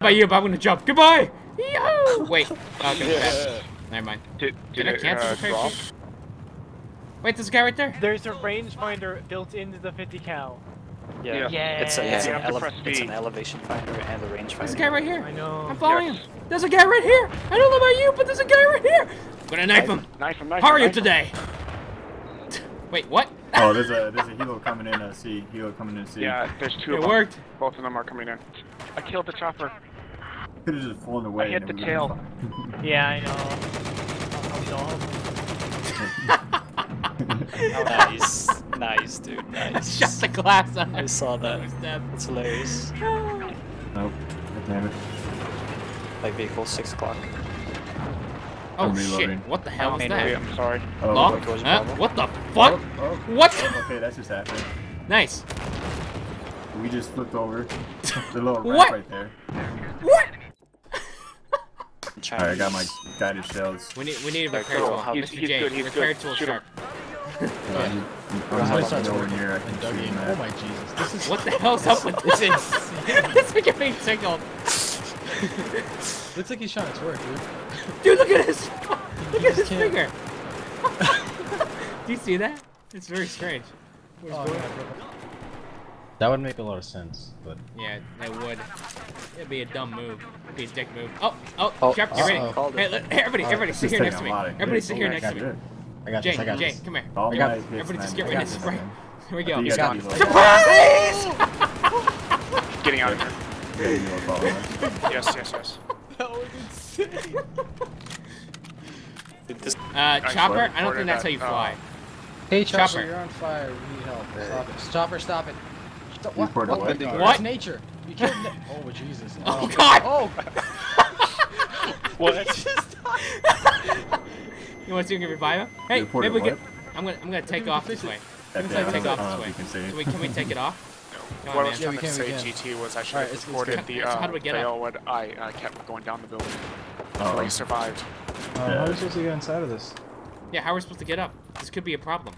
By you, but I'm gonna jump. Goodbye! Yahoo! Wait. Oh, okay, yeah. Never mind. Did, Did did I cancel uh, the drop? Wait, there's a guy right there? There's a rangefinder built into the 50 cal. Yeah. Yeah. It's, a, it's, You an have to ele- press it's an elevation finder and a range There's a guy right here. I know. I'm following Yes. him. There's a guy right here. I don't know about you, but there's a guy right here. I'm gonna knife him. Knife him, knife How him, are you today? Wait, what? Oh, there's a there's a helo coming in I see Helo coming in See. Yeah, there's two It of them. worked. Both of them are coming in. I killed the chopper. Could have just flown away. I hit the tail. Yeah, I know. Oh, Nice. nice, dude. Nice. Shut the glass on. I saw that. Who's dead? That's hilarious. Nope. God damn it. Like vehicle, 6 o'clock. Oh I'm shit! reloading. What the hell was Main that? Wait, I'm sorry. Oh, Lock? what Huh? What the oh, fuck? oh. oh, oh what? Oh, okay, that's just happened. Nice. We just flipped over. The little What? right there. What? Alright, I got my guided shells. We need we need a repair go. tool. How- Mr. he's- he's J, good, he's repair good. tool Shoot him. sharp. Yeah, I'm That's like starts nowhere near. I can And shoot him oh my Jesus, this is What the hell's up with this? it's like a being tickled. looks like he's trying to twerk, dude. Dude, look at his look at his just can't- finger. Do you see that? It's very strange. What's Oh, going yeah, on? bro. That would make a lot of sense, but Yeah, that would. It'd be a dumb move. It'd be a dick move. Oh, oh, Oh, Sharp, get ready. uh-oh. Called Hey, it. hey, everybody, everybody, sit This here is next to me. taking a lot of Everybody, sit here Oh, next to me. I got Jane, this, I got Jane, this. come here. All Here my we Everybody, just man. get ready got this, spray. Here we go. think He's I got got me. Surprise! Getting out of here. Yeah, you know what I'm talking Yes, yes, yes. Dude, this Uh, Chopper, I don't think that's how you uh, fly. Hey, Chopper, Chopper. you're on fire. We need help. Stop it. Chopper, stop it. Stop, what? Report what? what? the- What? It's nature. You killed na- Oh, Jesus. Oh, God! Oh, What? You want to see if we can revive him? Hey, Reported maybe we can. what? I'm gonna, I'm gonna take off this way. That Let's damn- take off this if you can So we, can we take it off? Come What on, I was man. we trying to can, say. GT, was I should Alright, have let's- let's reported the uh, do we get up? fail when I uh, kept going down the building. Oh, But he survived. uh, how are we supposed to get inside of this? Yeah, how are we supposed to get up? This could be a problem.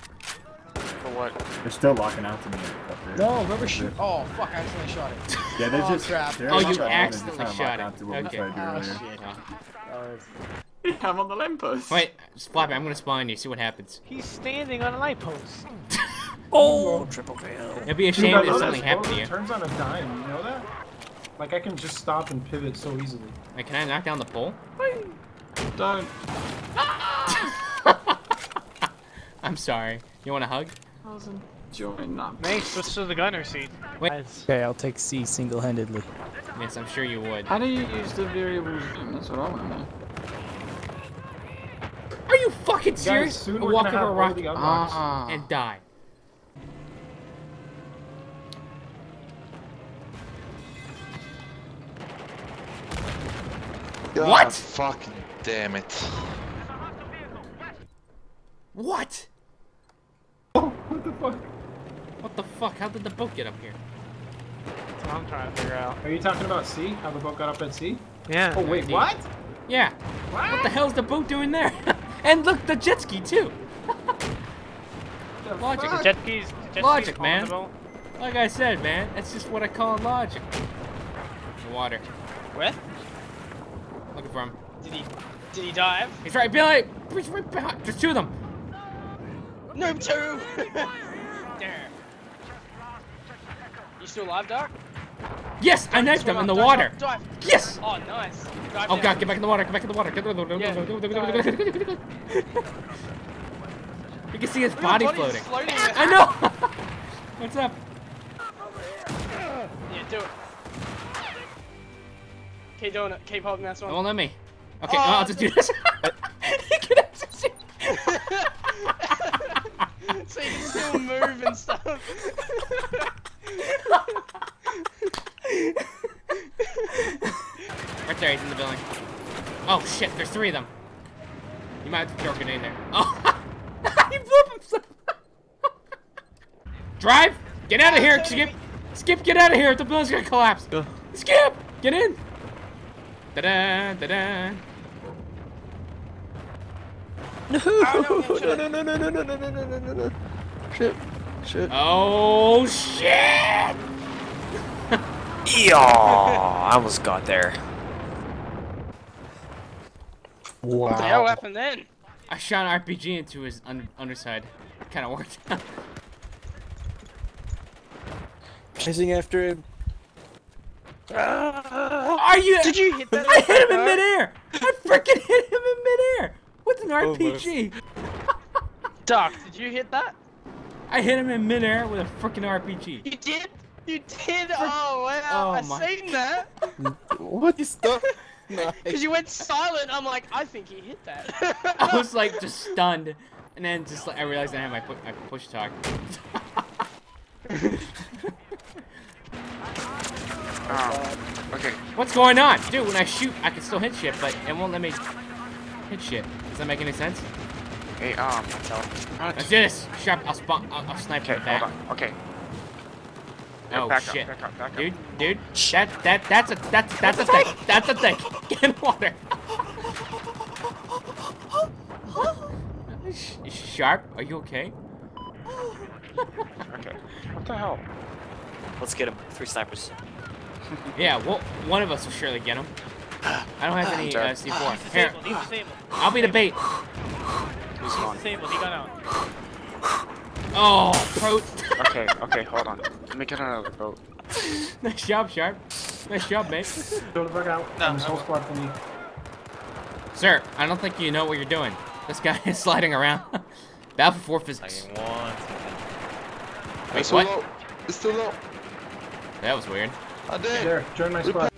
For what? they're still locking out to me. No, rubber shoot. Oh, fuck, I accidentally shot it. Yeah, they're Oh, just. crap. They're Oh, you accidentally shot trying to lock it. out to what we Okay. tried to do Oh, earlier. shit. Oh. I'm on the lamppost. Wait, Floppy, I'm gonna spawn you, see what happens. He's standing on a light post. Oh, triple fail. It'd be a shame I if something this happened to boat you. turns on a dime, you know that? Like I can just stop and pivot so easily. Wait, can I knock down the pole? Don't. I'm sorry. You want a hug? I was enjoying that. Nate, switch to the gunner seat. Wait. Guys, Okay, I'll take C single-handedly. Yes, I'm sure you would. How do you use the variables? That's what I want to know. Are you fucking serious? soon we're walk gonna over a rock the unlocks. Ah. and die. God, What? Fucking damn it. What? What the fuck? What the fuck? How did the boat get up here? that's what I'm trying to figure out. Are you talking about sea? How the boat got up at sea? Yeah. Oh wait, Indeed. what? Yeah. What what the hell's the boat doing there? and look, the jet ski too. Logic. The jet skis. The jet Logic, skis man. Like I said, man, that's just what I call logic. The water. Where? Looking for him. Did he? Did he dive? He's right behind. He's right behind. There's two of them. No, two. Damn. You still alive, Doc? Yes, I knifed him Swim in the dive, water. Dive. Yes. Oh, nice. Dive Oh down. god, get back in the water. Get back in the water. Get in the water. Yeah. You can see his Your body floating. floating. I know. What's up? Yeah, do it. Keep doing it. Keep holding that It one. won't let me. Okay, Oh, I'll just do this. He can actually see- so you can still and stuff. Right there, he's in the building. Oh shit, there's three of them. You might have to throw a grenade in there. Oh, he blew up himself. Drive! Get out of here, Skip! Skip, get out of here! The building's gonna collapse. Skip, get in. Da da da da. No, no, no, no, no, no, no, no, no, no, no, no. Shit, shit. Oh shit! Yeah, I almost got there. Wow. What the hell happened then? I shot an RPG into his un underside. Kind of worked. Chasing after him. Ah! Are you? Did you hit that? I hit him in midair. I freaking hit him in midair with an RPG. Doc, did you hit that? I hit him in midair with a freaking RPG. You did? You did? Oh wow! Oh I my seen that. What is stuff? Cause you went silent. I'm like, I think he hit that. I was like just stunned, and then just like I realized I had my pu my push talk. Um, okay. What's going on, dude? When I shoot, I can still hit shit, but it won't let me hit shit. Does that make any sense? Hey, um, Let's do this. Sharp. I'll spawn. I'll, I'll snipe okay, from back. hold on. Okay. Oh back shit, Up, back up, back up. dude, dude. That that that's a that's that's a thing. That's a thing. Get in water. Sh- Sharp, are you okay? Okay. What the hell? Let's get him. Three snipers. Yeah, well, one of us will surely get him. I don't have any uh, C4. Here, I'll be the bait. Who's gone? Disabled. He got out. Oh, pro. Okay, okay, hold on. Let me get another boat. nice job, Sharp. Nice job, mate. Throw the bug out. No, this whole squad for me. Sir, I don't think you know what you're doing. This guy is sliding around. Battlefield physics. Like one. Wait, what? It's too low. That was weird. I did. There, join my squad.